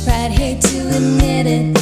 my hate to admit it.